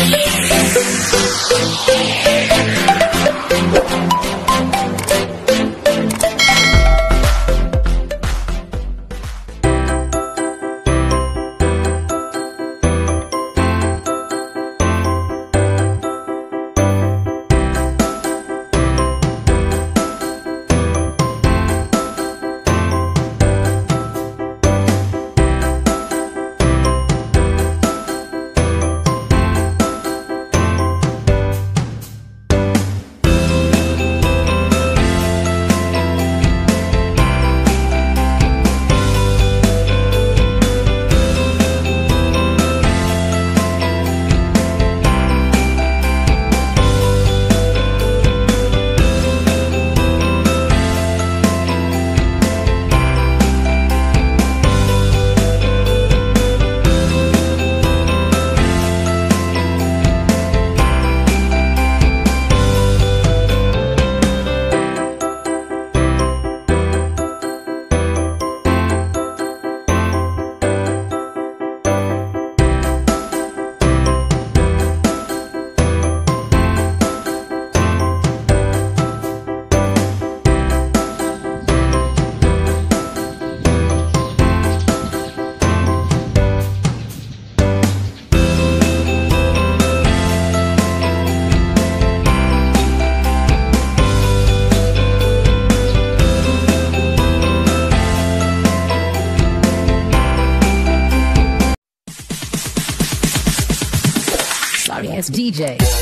Sorry ass DJ.